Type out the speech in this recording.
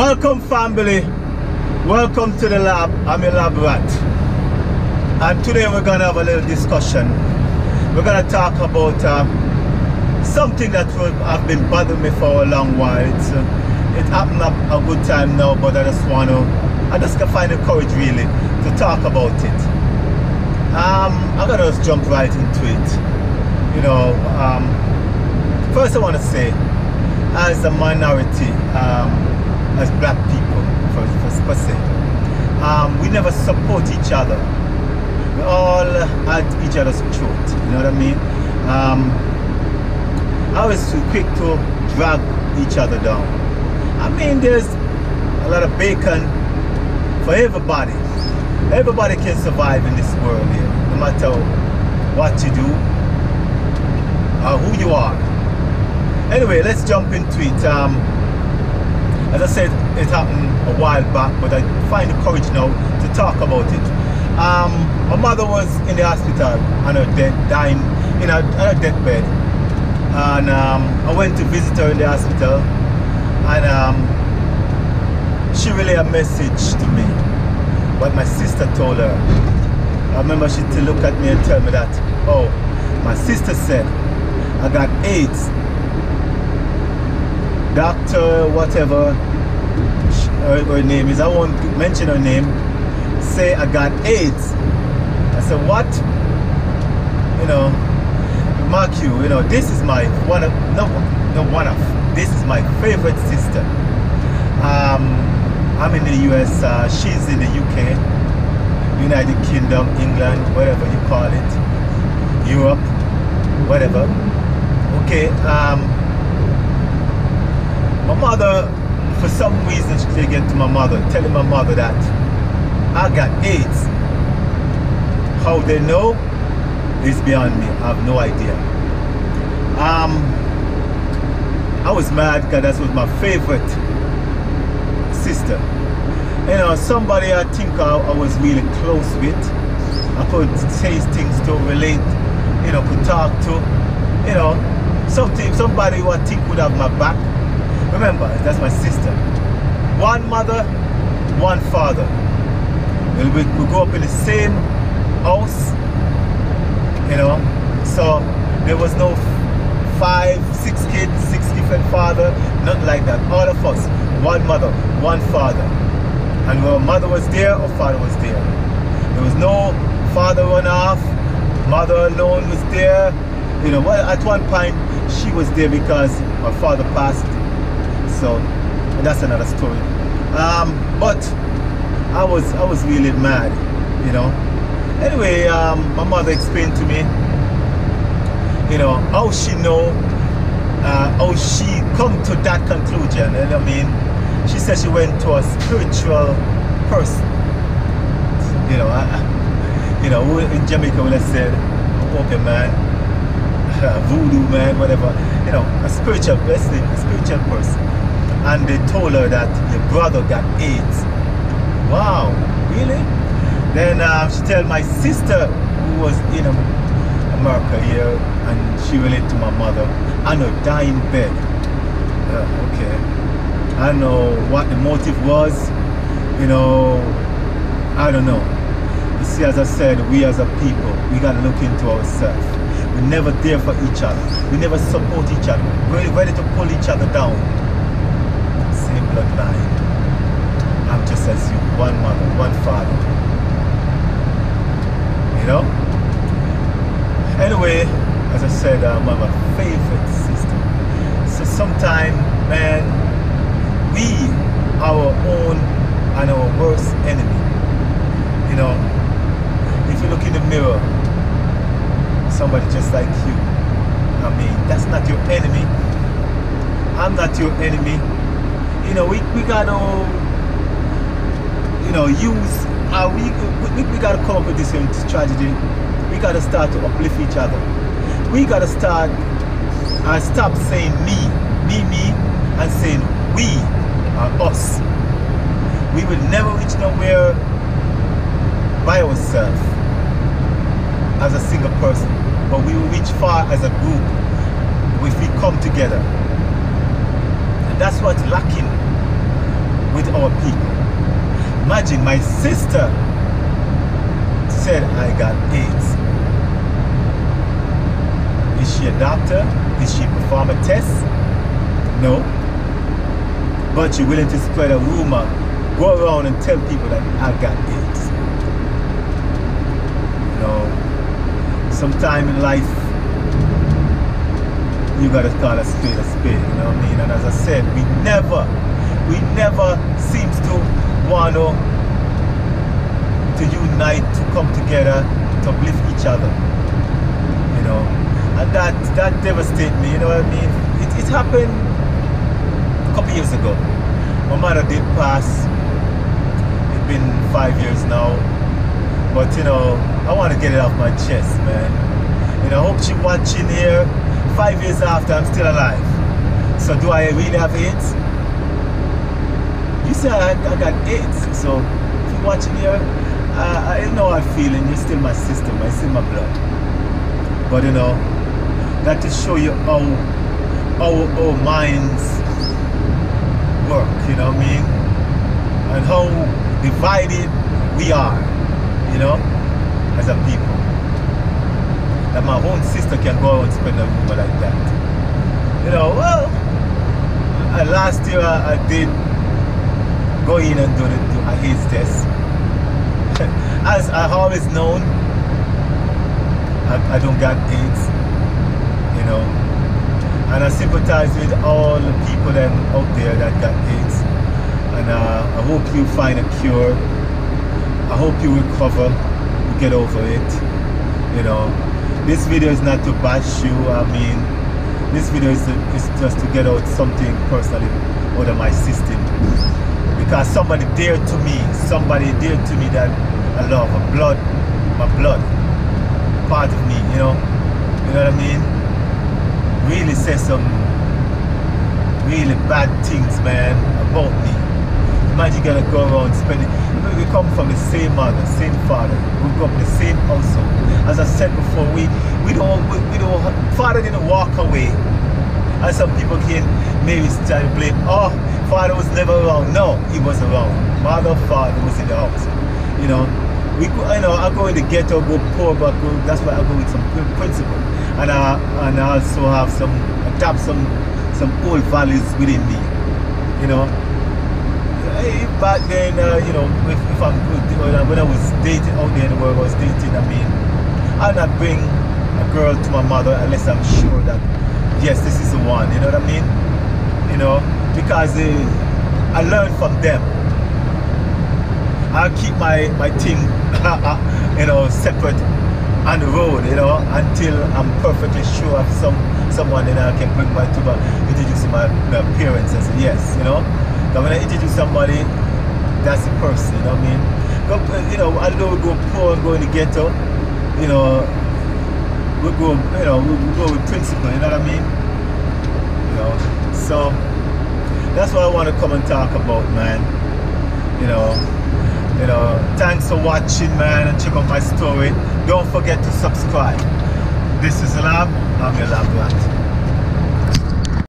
Welcome family. Welcome to the lab. I'm your lab rat. And today we're gonna have a little discussion. We're gonna talk about uh, something that will have been bothering me for a long while. It's, uh, it happened up a good time now, but I just want to, I just can find the courage really to talk about it. Um, I'm gonna just jump right into it. You know, um, first I want to say, as a minority, um, as black people, for, for, per um, we never support each other. We all at each other's throat. You know what I mean? Um, I was too quick to drag each other down. I mean, there's a lot of bacon for everybody. Everybody can survive in this world here, no matter what you do or who you are. Anyway, let's jump into it. Um, as I said, it happened a while back, but I find the courage now to talk about it. Um, my mother was in the hospital on her dead, dying in her, her deathbed, and um, I went to visit her in the hospital, and um, she relayed a message to me. What my sister told her. I remember she to look at me and tell me that, oh, my sister said I got AIDS doctor, whatever her, her, name is, I won't mention her name, say I got AIDS. I said, what? You know, mark you, you know, this is my one of, no, no one of, this is my favorite sister. Um, I'm in the US, uh, she's in the UK, United Kingdom, England, whatever you call it, Europe, whatever. Okay, um, my mother, for some reason, she can't get to my mother, telling my mother that I got AIDS. How they know is beyond me. I have no idea. Um, I was mad because that was my favorite sister. You know, somebody I think I, I was really close with. I could say things to relate, you know, could talk to, you know, something, somebody who I think would have my back Remember, that's my sister. One mother, one father. We, we, grew up in the same house, you know. So there was no five, six kids, six different father, nothing like that. All of us, one mother, one father. And when mother was there, or father was there. There was no father run off, mother alone was there. You know, well, at one point she was there because my father passed so that's another story. Um, but I was I was really mad you know. Anyway um, my mother explained to me you know how she know uh, how she come to that conclusion and I mean? She said she went to a spiritual person you know I, you know in Jamaica when I said okay man voodoo man whatever you know a spiritual person a spiritual person and they told her that your brother got AIDS. Wow, really? Then uh, she told my sister who was in America here and she related to my mother on her dying bed. Uh, okay. I know what the motive was, you know, I don't know. You see, as I said, we as a people, we got to look into ourselves. We're never there for each other. We never support each other. We're ready to pull each other down same bloodline. I'm just as you, one mother, one father. You know? Anyway, as I said, I'm my favorite sister. So sometimes, man, we our own and our worst enemy. You know, if you look in the mirror, somebody just like you, I mean, that's not your enemy. I'm not your enemy you know, we, we got to, you know, use, uh, we, we, we got to come up with this tragedy. We got to start to uplift each other. We got to start and uh, stop saying me, me, me, and saying we are us. We will never reach nowhere by ourselves as a single person, but we will reach far as a group if we come together. And that's what's lacking with our people. Imagine my sister said I got AIDS. Is she a doctor? Is she perform a test? No. But you're willing to spread a rumor, go around and tell people that I got AIDS. You know, sometime in life, you gotta call a spade a spade, you know what I mean? And as I said, we never, we never seems to want to, to unite, to come together, to uplift each other, you know? And that, that devastates me, you know what I mean? It, it happened a couple years ago. My mother did pass. Been five years now. But you know, I want to get it off my chest, man. And I hope she watching here five years after I'm still alive. So do I really have AIDS? You said I, I got AIDS. So if you're watching here, uh, I know how I'm feeling. You're still my sister, my still my blood. But you know, that to show you how our, our minds work, you know what I mean? And how divided we are, you know, as a people that my own sister can go and spend a rumor like that. You know, well, uh, last year I, I, did go in and do the do a AIDS test. As I always known, I, I don't got AIDS, you know. And I sympathize with all the people out there that got AIDS. And uh, I hope you find a cure. I hope you recover, you get over it, you know. This video is not to bash you i mean this video is, to, is just to get out something personally out of my system. Because somebody dear to me somebody dear to me that i love my blood my blood part of me you know. You know what i mean? Really say some really bad things man about me imagine gonna go around spending we come from the same mother same father we grew up in the same household as I said before, we we don't we, we don't father didn't walk away. And some people can maybe start to blame, oh, father was never around. No, he was around. Mother, father was in the house. You know, we you know, I go in the ghetto, go poor, but go, that's why I go with some principle, and I and I also have some adapt some some old values within me. You know, back then, uh, you know, if, if I'm when I was dating out there in the world, I was dating. I mean, I'll not bring a girl to my mother unless I'm sure that, yes, this is the one. You know what I mean? You know, because uh, I learned from them. I'll keep my, my thing, you know, separate on the road, you know, until I'm perfectly sure of some someone that I can bring my to my, introduce my, my parents and say, yes, you know. But when I introduce somebody, that's the person, you know what I mean? But, uh, you know, although we go poor go in the ghetto, you know, we go, you know, we go with principle, you know what I mean? You know, so that's what I want to come and talk about, man. You know, you know, thanks for watching, man, and check out my story. Don't forget to subscribe. This is Lab. I'm your Lab Rat.